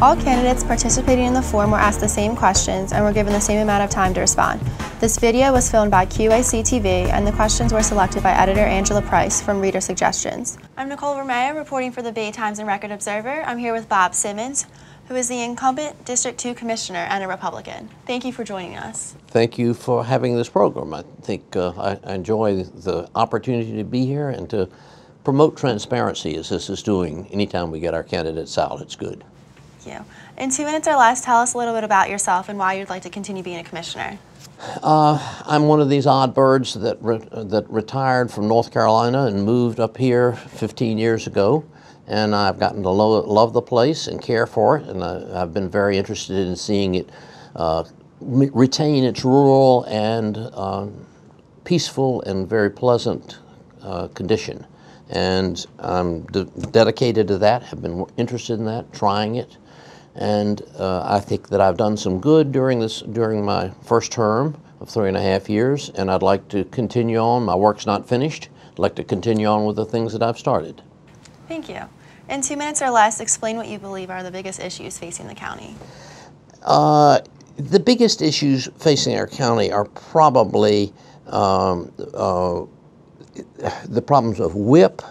All candidates participating in the forum were asked the same questions and were given the same amount of time to respond. This video was filmed by QAC TV and the questions were selected by editor Angela Price from Reader Suggestions. I'm Nicole Romeo reporting for the Bay Times and Record Observer. I'm here with Bob Simmons, who is the incumbent District 2 Commissioner and a Republican. Thank you for joining us. Thank you for having this program. I think uh, I, I enjoy the opportunity to be here and to promote transparency as this is doing anytime we get our candidates out. It's good. You. In two minutes or less, tell us a little bit about yourself and why you'd like to continue being a commissioner. Uh, I'm one of these odd birds that, re that retired from North Carolina and moved up here 15 years ago. And I've gotten to lo love the place and care for it. And I, have been very interested in seeing it uh, retain its rural and uh, peaceful and very pleasant uh, condition. And I'm de dedicated to that, have been interested in that, trying it. And uh, I think that I've done some good during this during my first term of three and a half years, and I'd like to continue on. My work's not finished. I'd like to continue on with the things that I've started. Thank you. In two minutes or less, explain what you believe are the biggest issues facing the county. Uh, the biggest issues facing our county are probably um, uh, the problems of WIP,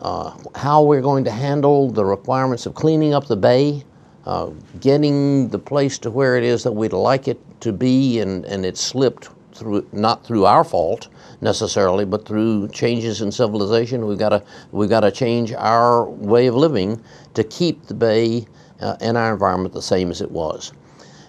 uh, how we're going to handle the requirements of cleaning up the bay, uh, getting the place to where it is that we'd like it to be, and, and it slipped through not through our fault necessarily, but through changes in civilization. We've got to we've got to change our way of living to keep the bay uh, and our environment the same as it was.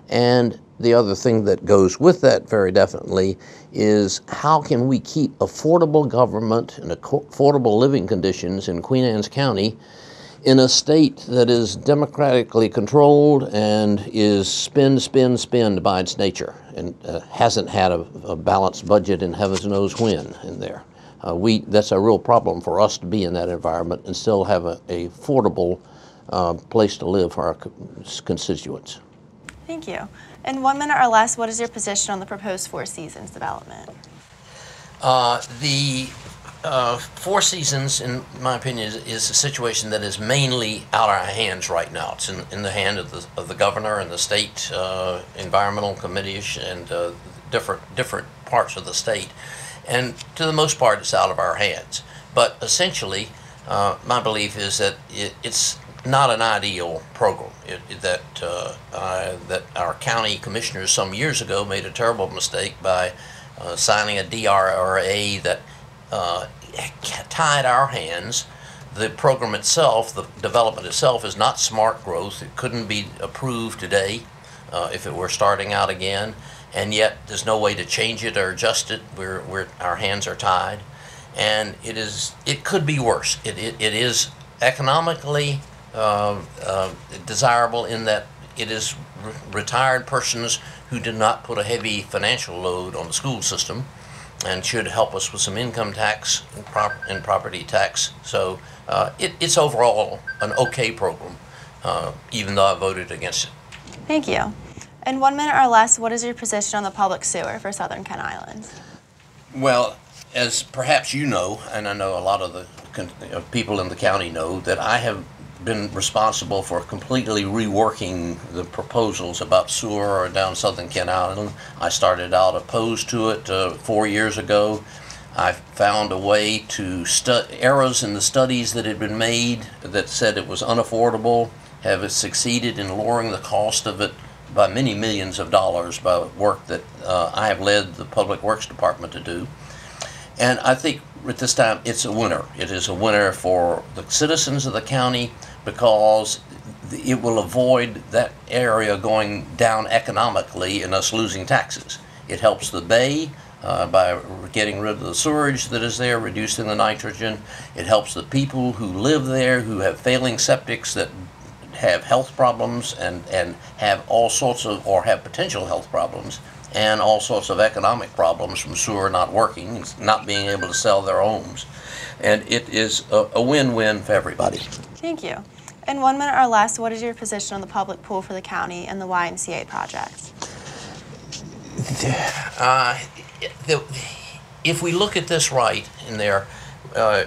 And the other thing that goes with that very definitely is how can we keep affordable government and affordable living conditions in Queen Anne's County in a state that is democratically controlled and is spend, spend, spend by its nature and uh, hasn't had a, a, balanced budget in heavens knows when in there. Uh, we, that's a real problem for us to be in that environment and still have a, a affordable uh, place to live for our constituents. Thank you. In one minute or less, what is your position on the proposed Four Seasons development? Uh, the uh, Four Seasons, in my opinion, is, is, a situation that is mainly out of our hands right now. It's in, in the hand of the, of the governor and the state uh, environmental committees and uh, different different parts of the state, and to the most part, it's out of our hands. But essentially, uh, my belief is that it, it's not an ideal program. It, it, that uh, uh, that our county commissioners some years ago made a terrible mistake by uh, signing a DRRA that uh, tied our hands. The program itself, the development itself, is not smart growth. It couldn't be approved today uh, if it were starting out again, and yet there's no way to change it or adjust it. We're, we're our hands are tied, and it is it could be worse. It, it, it is economically uh, uh, desirable in that it is re retired persons who did not put a heavy financial load on the school system and should help us with some income tax and, prop and property tax. So uh, it, it's overall an okay program, uh, even though I voted against it. Thank you. In one minute or less, what is your position on the public sewer for Southern Kent Islands? Well, as perhaps you know, and I know a lot of the people in the county know, that I have been responsible for completely reworking the proposals about sewer down Southern Kent Island. I started out opposed to it uh, four years ago. I found a way to errors in the studies that had been made that said it was unaffordable have succeeded in lowering the cost of it by many millions of dollars by work that uh, I have led the Public Works Department to do. And I think at this time it's a winner. It is a winner for the citizens of the county, because it will avoid that area going down economically and us losing taxes. It helps the bay uh, by getting rid of the sewage that is there, reducing the nitrogen. It helps the people who live there who have failing septics that have health problems and, and have all sorts of, or have potential health problems and all sorts of economic problems from sewer not working, not being able to sell their homes. And it is a win-win for everybody. Thank you. In one minute or less, what is your position on the public pool for the county and the YMCA projects? Uh, the, if we look at this right in there, uh,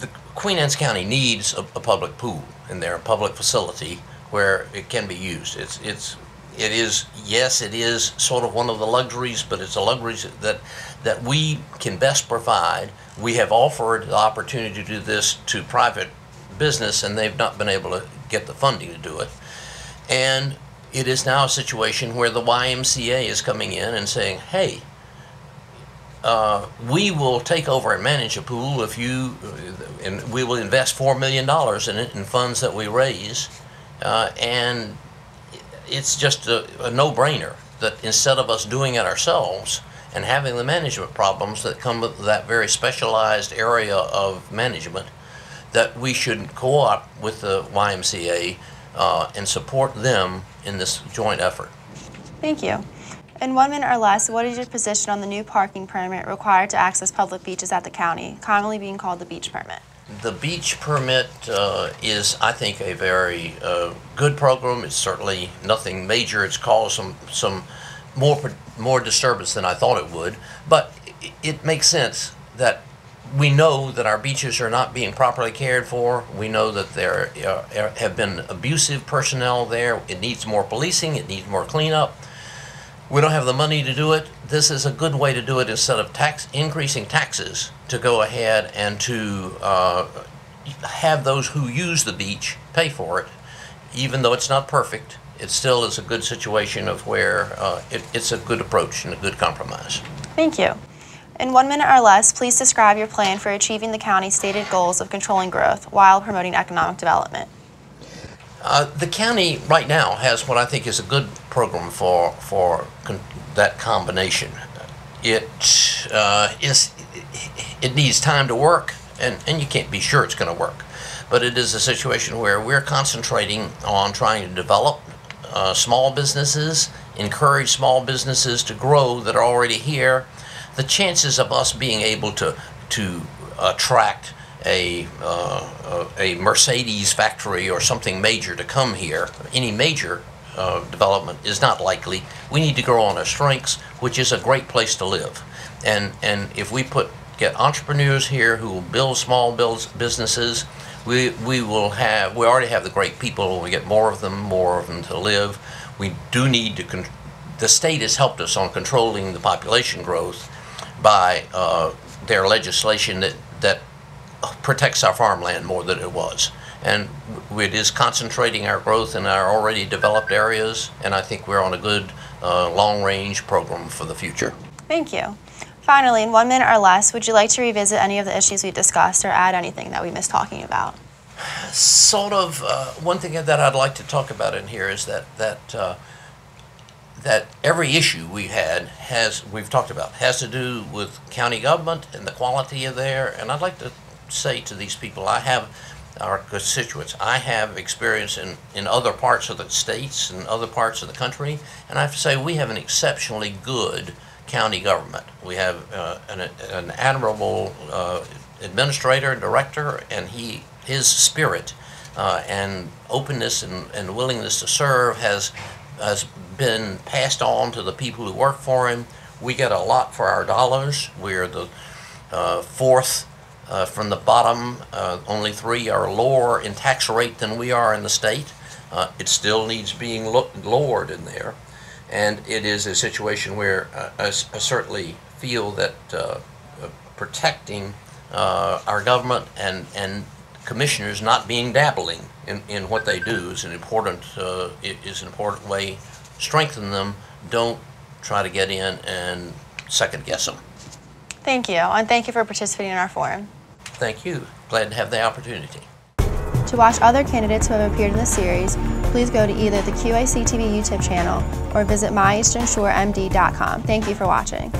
the Queen Anne's County needs a, a, public pool in there, a public facility where it can be used. It's it's it is yes, it is sort of one of the luxuries, but it's a luxury that that we can best provide. We have offered the opportunity to do this to private business, and they've not been able to get the funding to do it. And it is now a situation where the YMCA is coming in and saying, "Hey." Uh, we will take over and manage a pool if you, and we will invest four million dollars in it in funds that we raise, uh, and it's just a, a no-brainer that instead of us doing it ourselves and having the management problems that come with that very specialized area of management, that we should co-op with the YMCA uh, and support them in this joint effort. Thank you. In one minute or less, what is your position on the new parking permit required to access public beaches at the county, commonly being called the beach permit? The beach permit uh, is, I think, a very uh, good program. It's certainly nothing major. It's caused some some more more disturbance than I thought it would, but it, it makes sense we know that our beaches are not being properly cared for. We know that there uh, have been abusive personnel there. It needs more policing. It needs more cleanup. We don't have the money to do it. This is a good way to do it instead of tax increasing taxes to go ahead and to uh, have those who use the beach pay for it, even though it's not perfect. It still is a good situation of where uh, it, it's a good approach and a good compromise. Thank you. In one minute or less, please describe your plan for achieving the county's stated goals of controlling growth while promoting economic development. Uh, the county right now has what I think is a good program for for that combination. It uh, is it needs time to work, and, and you can't be sure it's going to work. But it is a situation where we're concentrating on trying to develop uh, small businesses, encourage small businesses to grow that are already here. The chances of us being able to to attract a uh, a Mercedes factory or something major to come here, any major uh, development is not likely. We need to grow on our strengths, which is a great place to live. And and if we put get entrepreneurs here who will build small builds, businesses. We, we will have, we already have the great people. We get more of them, more of them to live. We do need to, the state has helped us on controlling the population growth by uh, their legislation that, that protects our farmland more than it was. And it is concentrating our growth in our already developed areas, and I think we're on a good uh, long range program for the future. Thank you. Finally, in one minute or less, would you like to revisit any of the issues we discussed or add anything that we missed talking about? Sort of. Uh, one thing that I'd like to talk about in here is that that uh, that every issue we had has we've talked about has to do with county government and the quality of there. And I'd like to say to these people, I have our constituents. I have experience in, in other parts of the states and other parts of the country, and I have to say we have an exceptionally good county government. We have uh, an, an admirable uh, administrator and director, and he his spirit uh, and openness and, and willingness to serve has has been passed on to the people who work for him. We get a lot for our dollars. We're the uh, fourth uh, from the bottom. Uh, only three are lower in tax rate than we are in the state. it still needs being lo- lowered in there and it is a situation where uh, I, I certainly feel that uh, protecting uh, our government and, and commissioners not being dabbling in, in what they do is an important uh, is an important way. Strengthen them. Don't try to get in and second guess them. Thank you, and thank you for participating in our forum. Thank you. Glad to have the opportunity. To watch other candidates who have appeared in the series, please go to either the QAC TV YouTube channel or visit myeasternshoremd.com. Thank you for watching.